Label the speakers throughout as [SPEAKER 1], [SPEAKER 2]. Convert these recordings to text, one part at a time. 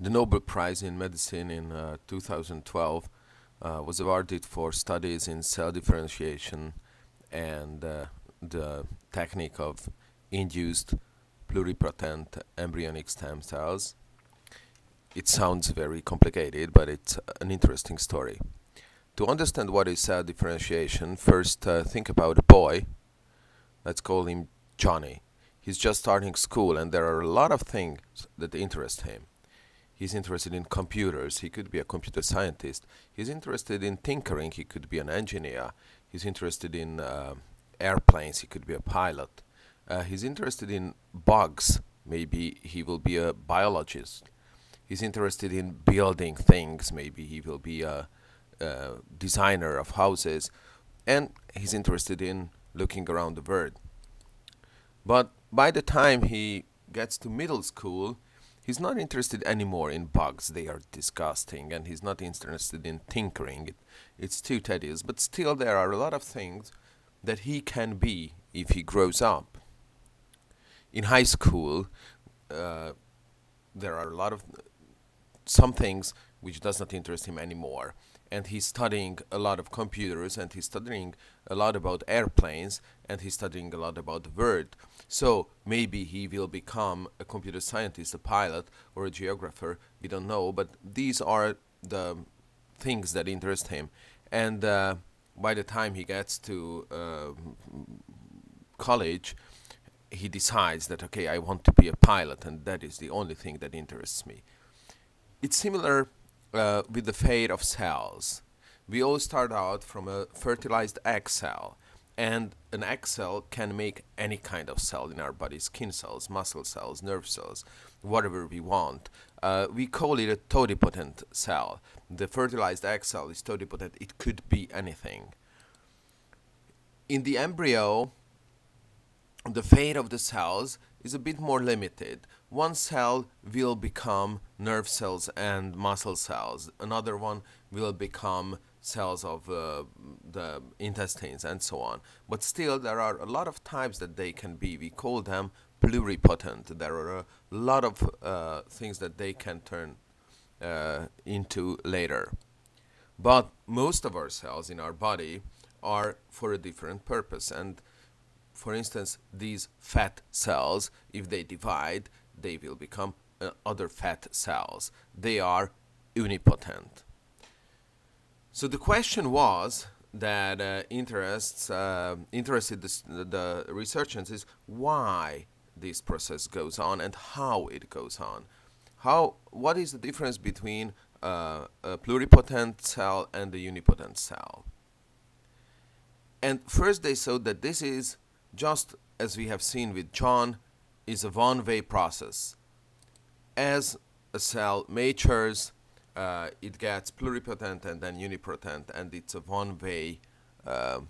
[SPEAKER 1] The Nobel Prize in Medicine in uh, 2012 uh, was awarded for studies in cell differentiation and uh, the technique of induced pluripotent embryonic stem cells. It sounds very complicated, but it's an interesting story. To understand what is cell differentiation, first uh, think about a boy. Let's call him Johnny. He's just starting school, and there are a lot of things that interest him He's interested in computers. He could be a computer scientist. He's interested in tinkering. He could be an engineer. He's interested in uh, airplanes. He could be a pilot. Uh, he's interested in bugs. Maybe he will be a biologist. He's interested in building things. Maybe he will be a, a designer of houses. And he's interested in looking around the world. But by the time he gets to middle school, He's not interested anymore in bugs, they are disgusting, and he's not interested in tinkering, it, it's too tedious. But still, there are a lot of things that he can be if he grows up. In high school, uh, there are a lot of some things which does not interest him anymore and he's studying a lot of computers and he's studying a lot about airplanes and he's studying a lot about the world. So maybe he will become a computer scientist, a pilot, or a geographer. We don't know, but these are the things that interest him. And uh, by the time he gets to uh, college, he decides that okay, I want to be a pilot, and that is the only thing that interests me. It's similar uh, with the fate of cells. We all start out from a fertilized egg cell, and an egg cell can make any kind of cell in our body skin cells, muscle cells, nerve cells, whatever we want. Uh, we call it a totipotent cell. The fertilized egg cell is totipotent, it could be anything. In the embryo, the fate of the cells is a bit more limited. One cell will become nerve cells and muscle cells. Another one will become cells of uh, the intestines and so on. But still, there are a lot of types that they can be. We call them pluripotent. There are a lot of uh, things that they can turn uh, into later. But most of our cells in our body are for a different purpose. And for instance, these fat cells, if they divide, they will become uh, other fat cells. They are unipotent. So the question was that uh, interests uh, interested the, the researchers is why this process goes on and how it goes on. How what is the difference between uh, a pluripotent cell and a unipotent cell? And first they saw that this is just as we have seen with John, is a one-way process. As a cell matures, uh, it gets pluripotent and then unipotent, and it's a one-way uh,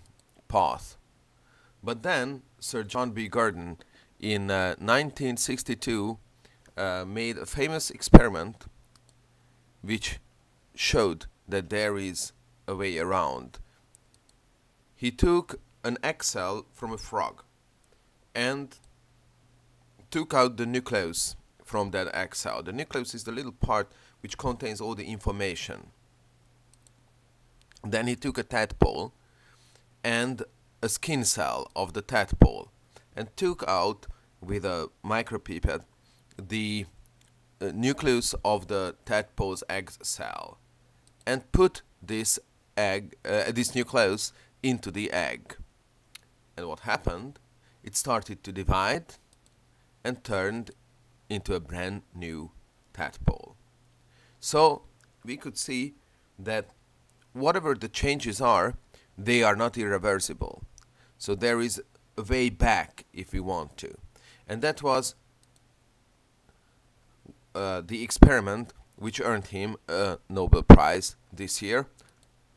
[SPEAKER 1] path. But then Sir John B. Gurdon in uh, 1962 uh, made a famous experiment which showed that there is a way around. He took an egg cell from a frog and took out the nucleus from that egg cell. The nucleus is the little part which contains all the information. Then he took a tadpole and a skin cell of the tadpole and took out with a micropipette the uh, nucleus of the tadpole's egg cell and put this egg uh, this nucleus into the egg and what happened? It started to divide and turned into a brand new tadpole. So we could see that whatever the changes are, they are not irreversible. So there is a way back if we want to. And that was uh, the experiment which earned him a Nobel Prize this year,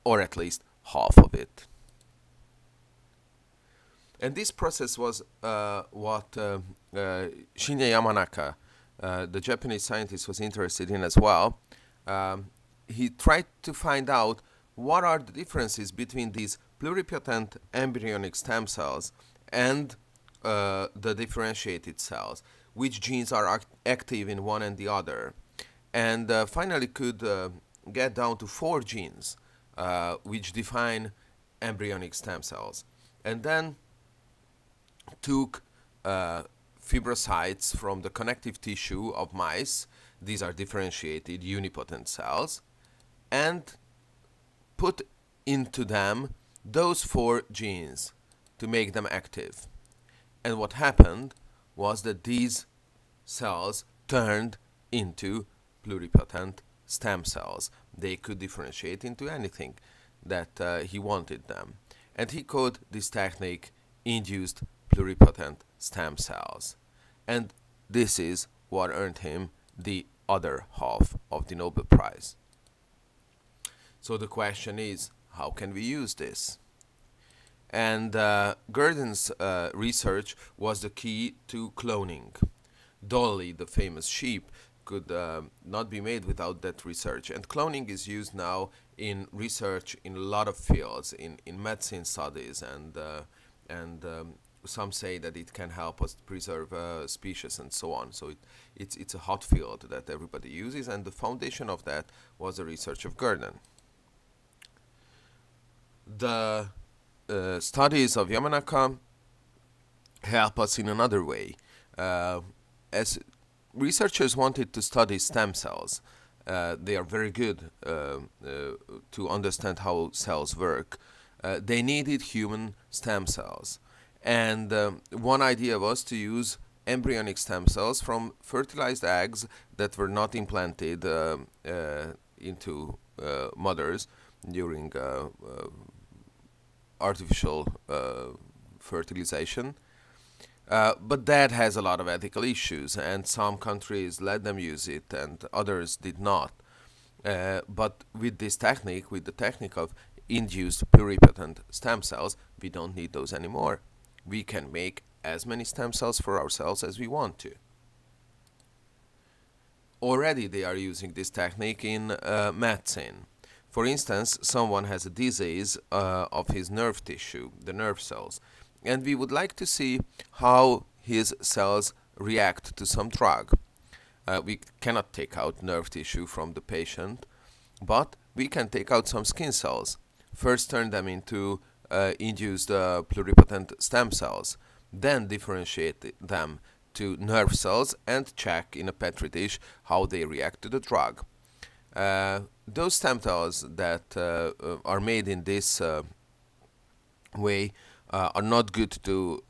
[SPEAKER 1] or at least half of it. And this process was uh, what uh, uh, Shinya Yamanaka, uh, the Japanese scientist, was interested in as well. Um, he tried to find out what are the differences between these pluripotent embryonic stem cells and uh, the differentiated cells, which genes are act active in one and the other. and uh, finally could uh, get down to four genes uh, which define embryonic stem cells. And then took uh, fibrocytes from the connective tissue of mice, these are differentiated unipotent cells, and put into them those four genes to make them active. And what happened was that these cells turned into pluripotent stem cells. They could differentiate into anything that uh, he wanted them. And he called this technique induced pluripotent stem cells. And this is what earned him the other half of the Nobel Prize. So the question is, how can we use this? And uh, Gurdon's uh, research was the key to cloning. Dolly, the famous sheep, could uh, not be made without that research. And cloning is used now in research in a lot of fields, in, in medicine studies, and, uh, and um, some say that it can help us preserve uh, species and so on. So it, it's, it's a hot field that everybody uses, and the foundation of that was the research of Gurdon. The uh, studies of Yamanaka help us in another way. Uh, as researchers wanted to study stem cells, uh, they are very good uh, uh, to understand how cells work. They needed human stem cells. And um, one idea was to use embryonic stem cells from fertilized eggs that were not implanted uh, uh, into uh, mothers during uh, uh, artificial fertilization. but that has a lot of ethical issues, and some countries let them use it, and others did not. but with this technique, with the technique of induced pluripotent stem cells, we don't need those anymore we can make as many stem cells for ourselves as we want to. Already they are using this technique in uh, medicine. For instance, someone has a disease uh, of his nerve tissue, the nerve cells, and we would like to see how his cells react to some drug. Uh, we cannot take out nerve tissue from the patient, but we can take out some skin cells, first turn them into induced uh, pluripotent stem cells, then differentiate them to nerve cells and check in a petri dish how they react to the drug. Uh, those stem cells that uh, uh, are made in this uh, way are not good to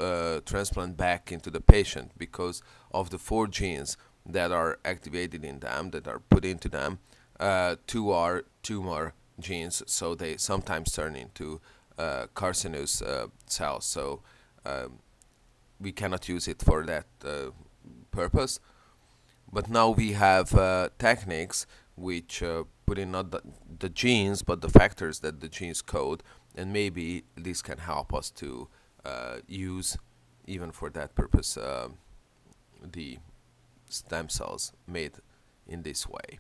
[SPEAKER 1] transplant back into the patient because of the four genes that are activated in them, that are put into them. two are tumor genes, so they sometimes turn into uh, carcinous uh, cells. So um, we cannot use it for that uh, purpose. But now we have uh, techniques which uh, put in not the, the, genes but the factors that the genes code, and maybe this can help us to uh, use even for that purpose the stem cells made in this way.